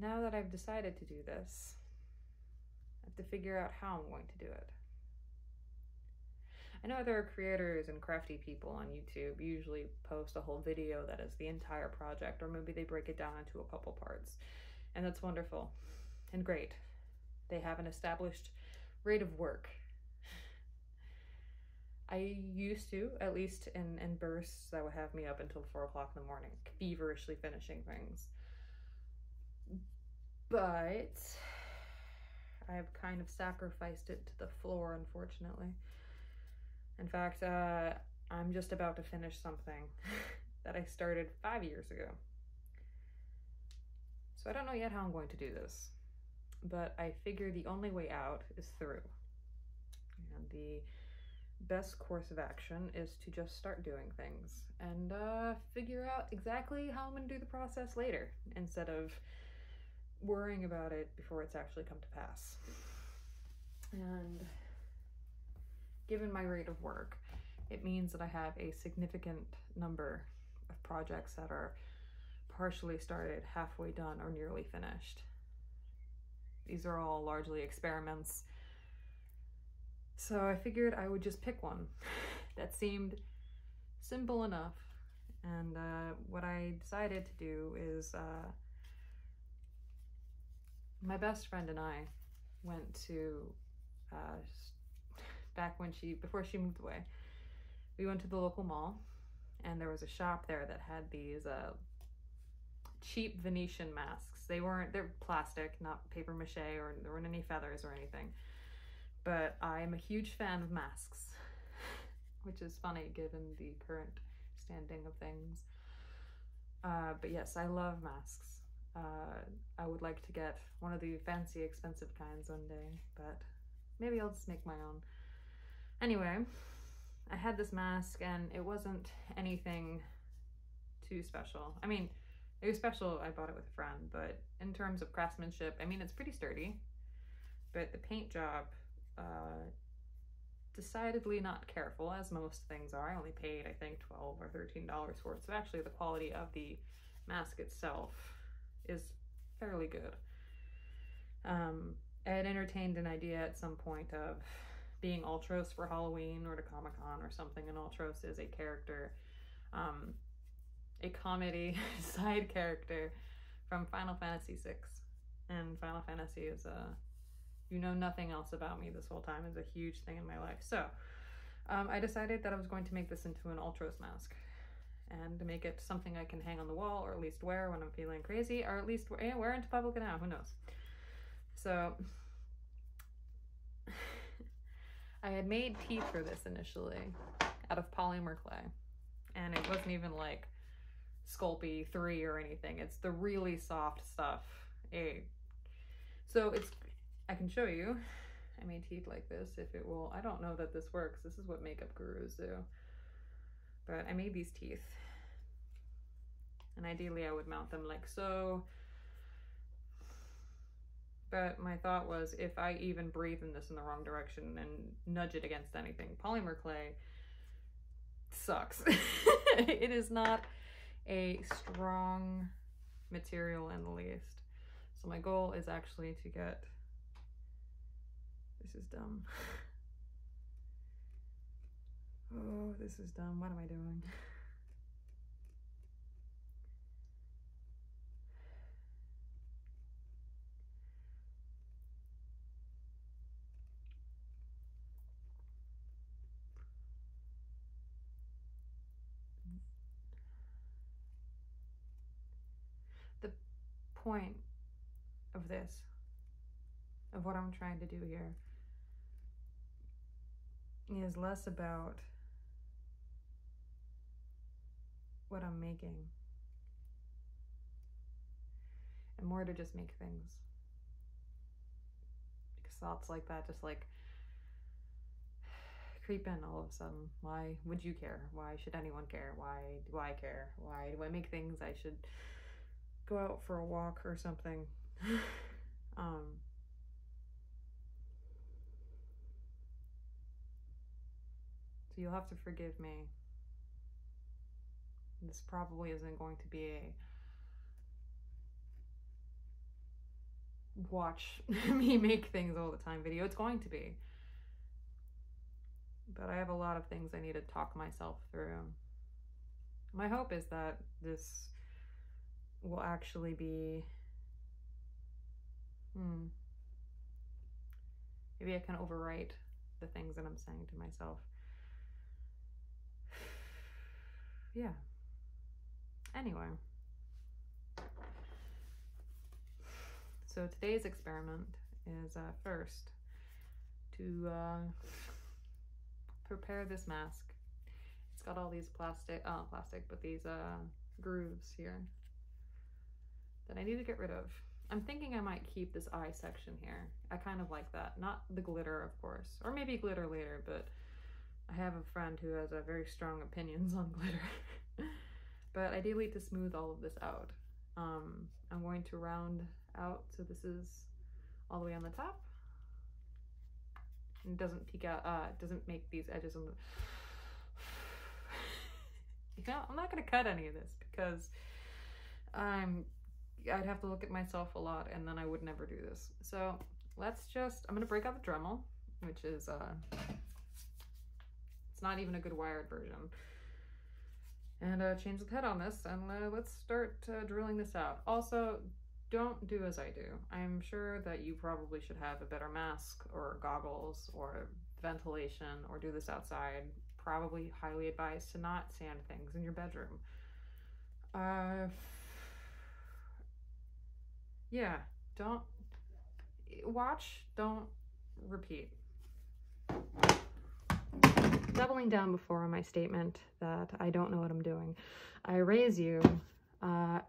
now that I've decided to do this, I have to figure out how I'm going to do it. I know are creators and crafty people on YouTube usually post a whole video that is the entire project, or maybe they break it down into a couple parts. And that's wonderful and great. They have an established rate of work. I used to, at least in, in bursts that would have me up until four o'clock in the morning, feverishly finishing things. But I've kind of sacrificed it to the floor, unfortunately. In fact, uh, I'm just about to finish something that I started five years ago. So I don't know yet how I'm going to do this, but I figure the only way out is through. And the best course of action is to just start doing things and uh, figure out exactly how I'm going to do the process later instead of worrying about it before it's actually come to pass. And given my rate of work, it means that I have a significant number of projects that are partially started, halfway done, or nearly finished. These are all largely experiments. So I figured I would just pick one that seemed simple enough. And uh, what I decided to do is uh, my best friend and I went to uh, back when she before she moved away. We went to the local mall, and there was a shop there that had these uh, cheap Venetian masks. They weren't they're plastic, not paper mache, or there weren't any feathers or anything. But I am a huge fan of masks, which is funny given the current standing of things. Uh, but yes, I love masks. Uh, I would like to get one of the fancy, expensive kinds one day, but maybe I'll just make my own. Anyway, I had this mask and it wasn't anything too special. I mean, it was special, I bought it with a friend, but in terms of craftsmanship, I mean, it's pretty sturdy, but the paint job, uh, decidedly not careful, as most things are. I only paid, I think, 12 or $13 for it, so actually the quality of the mask itself is fairly good. Um, I had entertained an idea at some point of being Ultros for Halloween or to Comic Con or something, and Ultros is a character, um, a comedy side character from Final Fantasy VI. And Final Fantasy is a, you know nothing else about me this whole time, is a huge thing in my life. So um, I decided that I was going to make this into an Ultros mask and to make it something I can hang on the wall or at least wear when I'm feeling crazy or at least eh, wear, wear into public now, who knows. So I had made teeth for this initially out of polymer clay and it wasn't even like Sculpey 3 or anything. It's the really soft stuff. A, so it's, I can show you. I made teeth like this if it will. I don't know that this works. This is what makeup gurus do. But I made these teeth. And ideally I would mount them like so. But my thought was if I even breathe in this in the wrong direction and nudge it against anything, polymer clay sucks. it is not a strong material in the least. So my goal is actually to get, this is dumb. Oh, this is dumb. What am I doing? The point this, of what I'm trying to do here, is less about what I'm making and more to just make things. Because thoughts like that just like creep in all of a sudden. Why would you care? Why should anyone care? Why do I care? Why do I make things I should go out for a walk or something? um, so you'll have to forgive me this probably isn't going to be a watch me make things all the time video. It's going to be. But I have a lot of things I need to talk myself through. My hope is that this will actually be. Hmm. Maybe I can overwrite the things that I'm saying to myself. yeah. Anyway. So today's experiment is uh, first to uh, prepare this mask. It's got all these plastic, oh, plastic, but these uh, grooves here that I need to get rid of. I'm thinking I might keep this eye section here. I kind of like that. Not the glitter, of course, or maybe glitter later, but I have a friend who has a very strong opinions on glitter. but ideally to smooth all of this out. Um, I'm going to round out so this is all the way on the top. And doesn't peek out, uh, doesn't make these edges on the... you know, I'm not going to cut any of this because I'm I'd have to look at myself a lot and then I would never do this. So let's just, I'm gonna break out the Dremel, which is, uh, it's not even a good wired version. And uh, change the head on this and uh, let's start uh, drilling this out. Also, don't do as I do. I'm sure that you probably should have a better mask or goggles or ventilation or do this outside. Probably highly advised to not sand things in your bedroom. Uh, yeah, don't watch, don't repeat. Doubling down before on my statement that I don't know what I'm doing. I raise you uh,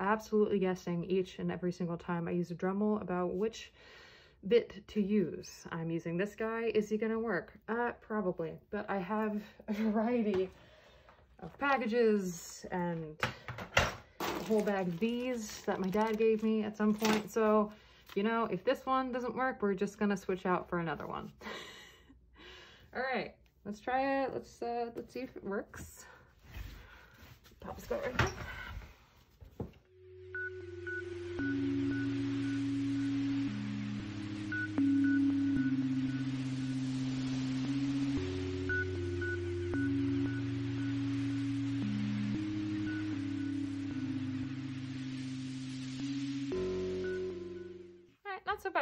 absolutely guessing each and every single time I use a Dremel about which bit to use. I'm using this guy. Is he going to work? Uh, probably. But I have a variety of packages and whole bag of these that my dad gave me at some point. So, you know, if this one doesn't work, we're just gonna switch out for another one. All right, let's try it. Let's uh, let's see if it works. Pop this guy right here.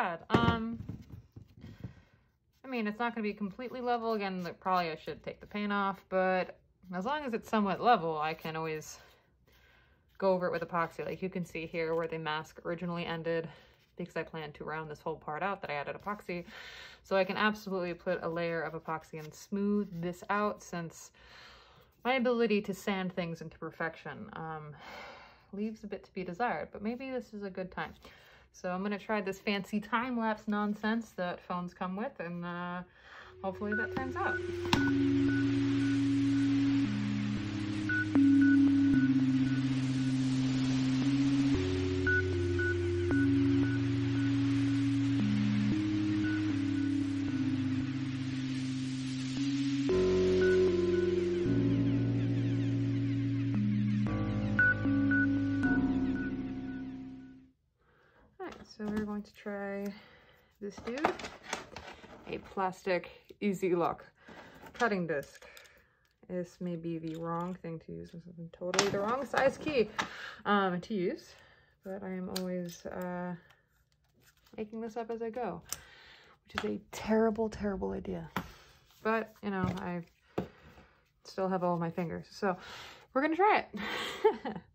Bad. Um, I mean, it's not going to be completely level. Again, probably I should take the paint off, but as long as it's somewhat level, I can always go over it with epoxy. Like you can see here where the mask originally ended because I plan to round this whole part out that I added epoxy. So I can absolutely put a layer of epoxy and smooth this out since my ability to sand things into perfection um, leaves a bit to be desired, but maybe this is a good time. So I'm to try this fancy time-lapse nonsense that phones come with, and uh, hopefully that turns out. This dude, a plastic EZ Lock cutting disc. This may be the wrong thing to use. This is totally the wrong size key um, to use, but I am always uh, making this up as I go, which is a terrible, terrible idea. But, you know, I still have all my fingers. So we're going to try it.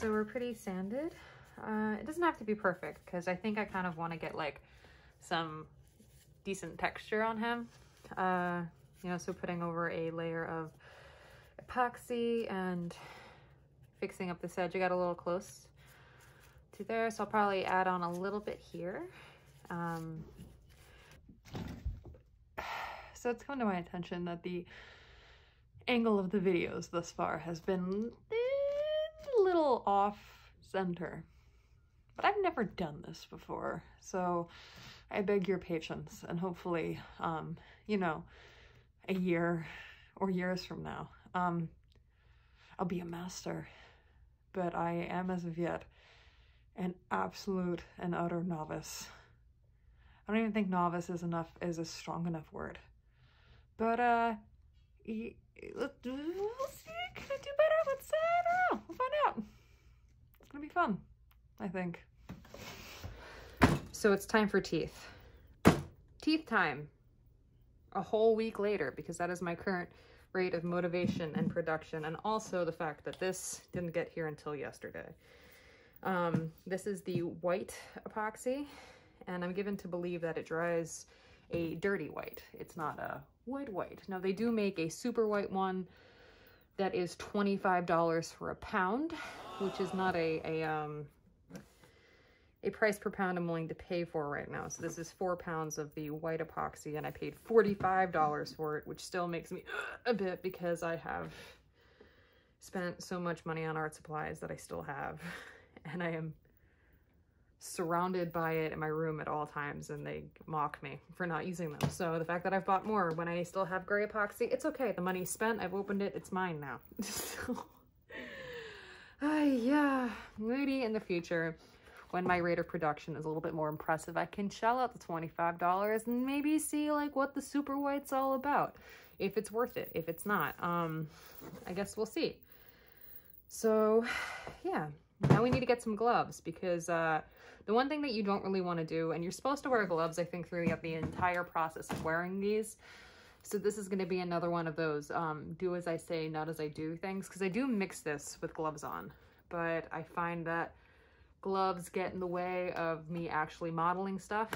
so we're pretty sanded. Uh, it doesn't have to be perfect because I think I kind of want to get like some decent texture on him. Uh, you know, so putting over a layer of epoxy and fixing up this edge. I got a little close to there, so I'll probably add on a little bit here. Um, so it's come to my attention that the angle of the videos thus far has been off center. But I've never done this before, so I beg your patience and hopefully, um, you know, a year or years from now, um, I'll be a master. But I am as of yet an absolute and utter novice. I don't even think novice is enough is a strong enough word. But uh we'll see. Can I do better? Let's say I don't know. We'll find out. Gonna be fun, I think. So it's time for teeth. Teeth time. A whole week later, because that is my current rate of motivation and production, and also the fact that this didn't get here until yesterday. Um, this is the white epoxy, and I'm given to believe that it dries a dirty white. It's not a white white. Now they do make a super white one that is $25 for a pound, which is not a, a, um, a price per pound I'm willing to pay for right now. So this is four pounds of the white epoxy and I paid $45 for it, which still makes me a bit because I have spent so much money on art supplies that I still have. And I am surrounded by it in my room at all times and they mock me for not using them. So the fact that I've bought more when I still have gray epoxy, it's okay. The money's spent. I've opened it. It's mine now. uh, yeah, maybe in the future when my rate of production is a little bit more impressive, I can shell out the $25 and maybe see like what the super white's all about. If it's worth it, if it's not, um, I guess we'll see. So yeah, now we need to get some gloves because uh, the one thing that you don't really want to do, and you're supposed to wear gloves, I think, throughout the entire process of wearing these. So this is going to be another one of those um, do as I say, not as I do things. Because I do mix this with gloves on. But I find that gloves get in the way of me actually modeling stuff.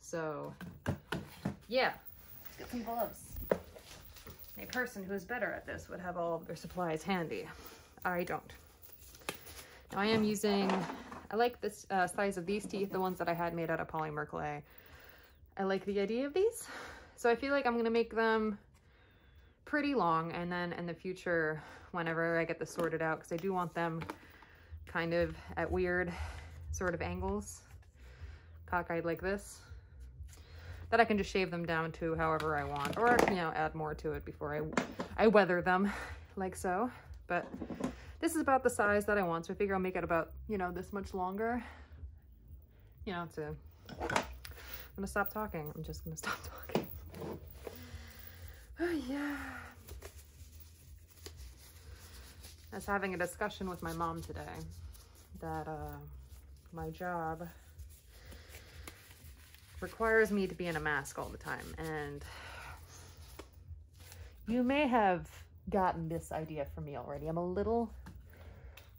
So yeah, let's get some gloves. A person who is better at this would have all of their supplies handy. I don't. Now I am using, I like this uh, size of these teeth, the ones that I had made out of polymer clay. I like the idea of these. So I feel like I'm gonna make them pretty long and then in the future, whenever I get this sorted out, because I do want them kind of at weird sort of angles, cockeyed like this, that I can just shave them down to however I want, or, you know, add more to it before I, I weather them like so. But this is about the size that I want, so I figure I'll make it about, you know, this much longer. You know, to... I'm gonna stop talking. I'm just gonna stop talking. Oh, yeah. I was having a discussion with my mom today that uh, my job requires me to be in a mask all the time. And you may have gotten this idea from me already. I'm a little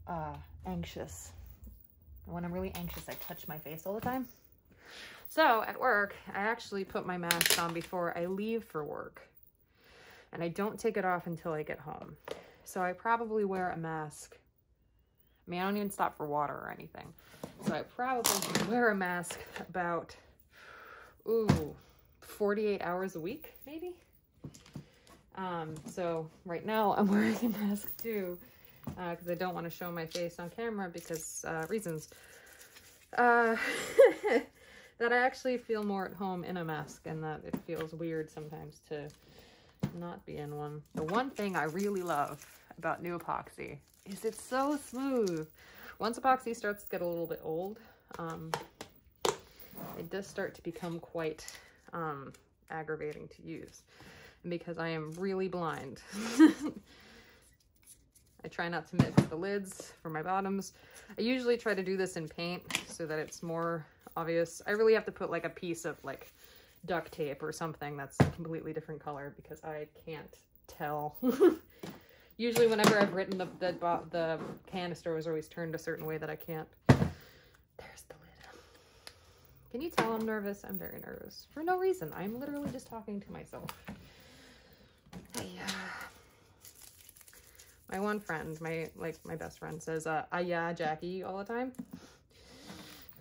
uh, anxious. When I'm really anxious, I touch my face all the time. So at work, I actually put my mask on before I leave for work. And I don't take it off until I get home. So I probably wear a mask. I mean, I don't even stop for water or anything. So I probably wear a mask about, ooh, 48 hours a week, maybe? Um, so right now I'm wearing a mask too because uh, I don't want to show my face on camera because uh, reasons. Uh, that I actually feel more at home in a mask and that it feels weird sometimes to not be in one. The one thing I really love about new epoxy is it's so smooth. Once epoxy starts to get a little bit old, um, it does start to become quite um, aggravating to use. And because I am really blind, I try not to miss the lids for my bottoms. I usually try to do this in paint so that it's more obvious. I really have to put like a piece of like duct tape or something that's a completely different color because I can't tell. Usually whenever I've written the, the, the canister was always turned a certain way that I can't. There's the lid. Can you tell I'm nervous? I'm very nervous. For no reason. I'm literally just talking to myself. Yeah. My one friend, my like my best friend says, uh, ah, yeah, Jackie all the time.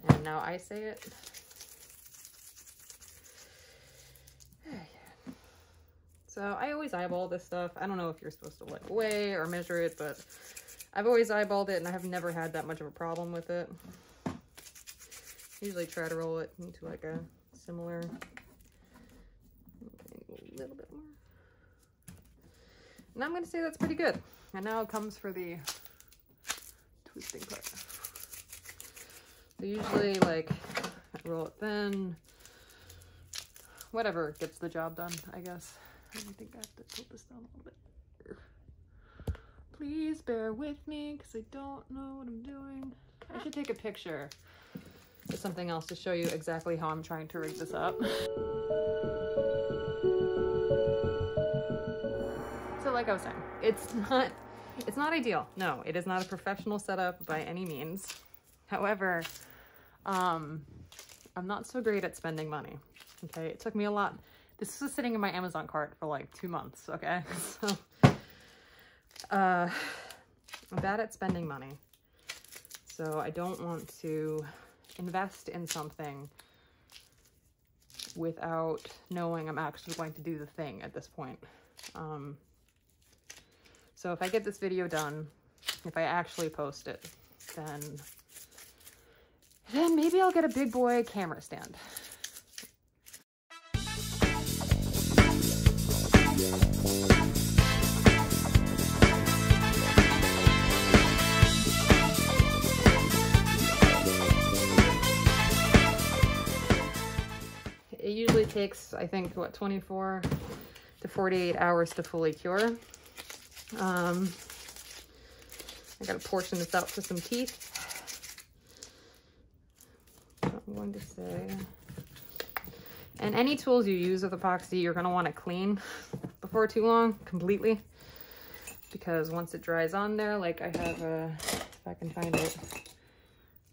And now I say it. So I always eyeball this stuff. I don't know if you're supposed to like weigh or measure it, but I've always eyeballed it and I have never had that much of a problem with it. Usually try to roll it into like a similar, a little bit more. And I'm to say that's pretty good. And now it comes for the twisting part. So usually like roll it thin, whatever gets the job done, I guess. I think I have to tilt this down a little bit. Please bear with me because I don't know what I'm doing. I should take a picture of something else to show you exactly how I'm trying to rig this up. So like I was saying, it's not it's not ideal. No, it is not a professional setup by any means. However, um, I'm not so great at spending money. Okay, it took me a lot this was sitting in my Amazon cart for like two months, okay? So, uh, I'm bad at spending money. So I don't want to invest in something without knowing I'm actually going to do the thing at this point. Um, so if I get this video done, if I actually post it, then, then maybe I'll get a big boy camera stand. It usually takes, I think, what, 24 to 48 hours to fully cure. Um, I gotta portion this out for some teeth. I'm going to say, and any tools you use with epoxy, you're gonna wanna clean before too long, completely. Because once it dries on there, like I have, a, if I can find it,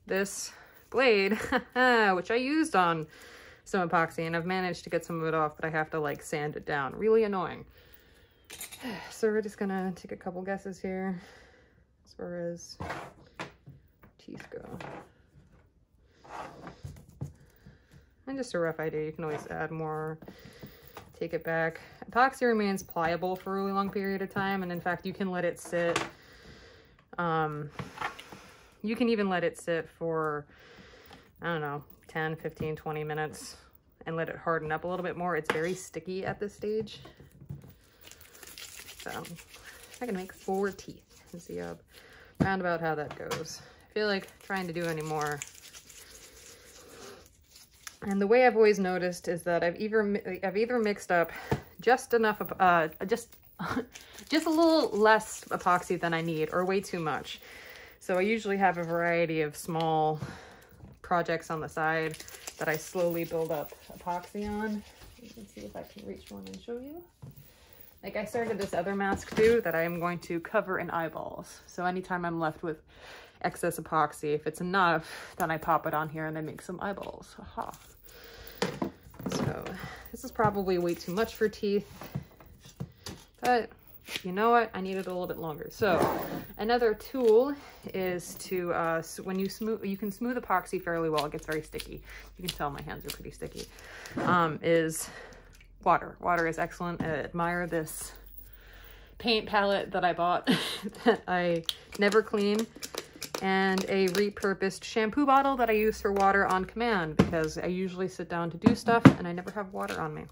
this blade, which I used on some epoxy and I've managed to get some of it off, but I have to like sand it down. Really annoying. So we're just gonna take a couple guesses here as far as teeth go. And just a rough idea, you can always add more, take it back. Epoxy remains pliable for a really long period of time, and in fact, you can let it sit. Um, you can even let it sit for, I don't know, 10, 15, 20 minutes and let it harden up a little bit more. It's very sticky at this stage. So I can make four teeth and see how roundabout how that goes. I feel like trying to do any more. And the way I've always noticed is that I've either I've either mixed up just enough of uh just just a little less epoxy than I need or way too much. So I usually have a variety of small projects on the side that I slowly build up epoxy on. You can see if I can reach one and show you. Like I started this other mask too that I am going to cover in eyeballs. So anytime I'm left with excess epoxy, if it's enough, then I pop it on here and I make some eyeballs. Aha. So this is probably way too much for teeth, but you know what? I need it a little bit longer. So another tool is to, uh, so when you smooth, you can smooth epoxy fairly well. It gets very sticky. You can tell my hands are pretty sticky. Um, is water. Water is excellent. I admire this paint palette that I bought that I never clean and a repurposed shampoo bottle that I use for water on command because I usually sit down to do stuff and I never have water on me.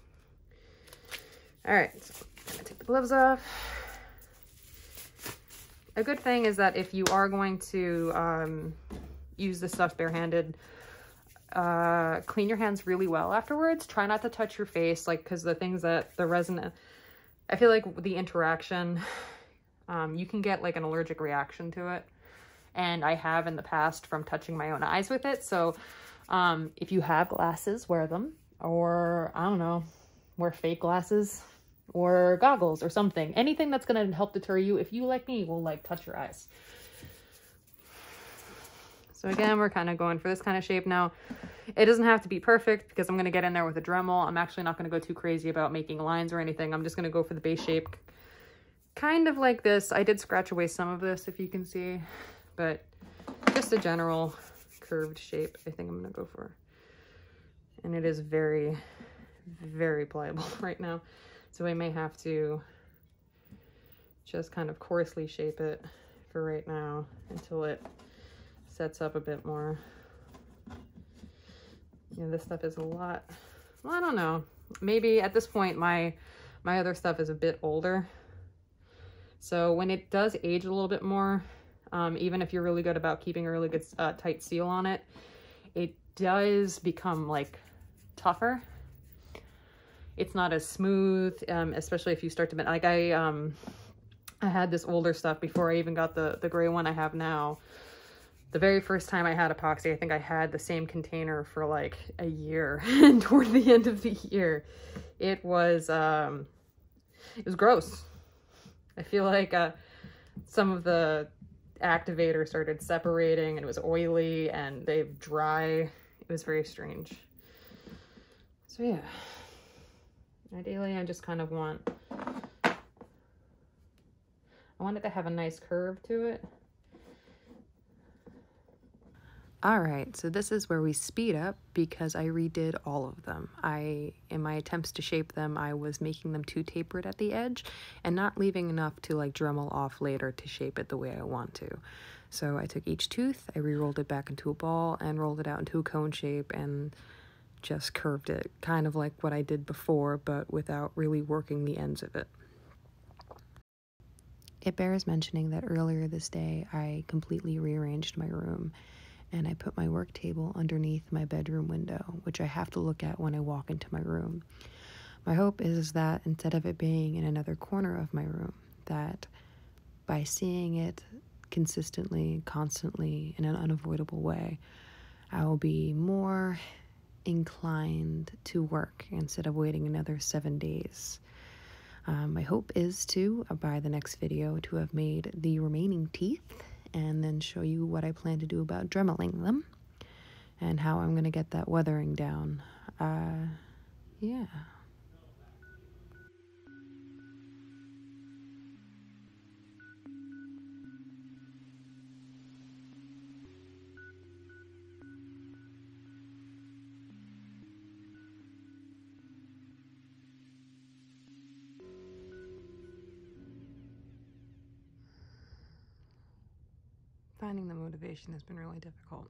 All right, so I'm gonna take the gloves off. A good thing is that if you are going to um, use this stuff barehanded, uh, clean your hands really well afterwards. Try not to touch your face, like, because the things that the resin, I feel like the interaction, um, you can get like an allergic reaction to it. And I have in the past from touching my own eyes with it. So um, if you have glasses, wear them. Or, I don't know, wear fake glasses or goggles or something. Anything that's going to help deter you if you, like me, will like touch your eyes. So again, we're kind of going for this kind of shape now. It doesn't have to be perfect because I'm going to get in there with a Dremel. I'm actually not going to go too crazy about making lines or anything. I'm just going to go for the base shape. Kind of like this. I did scratch away some of this, if you can see, but just a general curved shape I think I'm to go for. And it is very, very pliable right now. So I may have to just kind of coarsely shape it for right now until it sets up a bit more. Yeah, this stuff is a lot, well, I don't know. Maybe at this point, my, my other stuff is a bit older. So when it does age a little bit more, um, even if you're really good about keeping a really good uh, tight seal on it, it does become like tougher. It's not as smooth, um, especially if you start to, like I, um, I had this older stuff before I even got the, the gray one I have now the very first time I had epoxy, I think I had the same container for like a year. and toward the end of the year, it was, um, it was gross. I feel like uh, some of the activator started separating and it was oily and they dry. It was very strange. So yeah, ideally I just kind of want, I want it to have a nice curve to it. All right, so this is where we speed up because I redid all of them. I, in my attempts to shape them, I was making them too tapered at the edge and not leaving enough to like Dremel off later to shape it the way I want to. So I took each tooth, I re-rolled it back into a ball and rolled it out into a cone shape and just curved it, kind of like what I did before, but without really working the ends of it. It bears mentioning that earlier this day, I completely rearranged my room and I put my work table underneath my bedroom window, which I have to look at when I walk into my room. My hope is that instead of it being in another corner of my room, that by seeing it consistently, constantly, in an unavoidable way, I will be more inclined to work instead of waiting another seven days. Um, my hope is to, by the next video, to have made the remaining teeth and then show you what I plan to do about dremeling them and how I'm going to get that weathering down. Uh, yeah. Finding the motivation has been really difficult.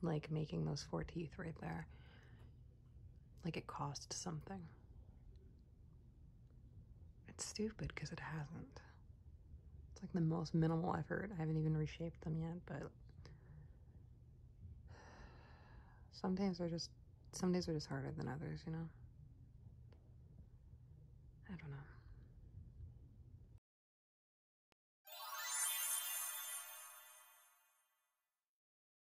Like making those four teeth right there. Like it cost something. It's stupid because it hasn't. It's like the most minimal effort. I haven't even reshaped them yet, but some days are just some days are just harder than others, you? Know.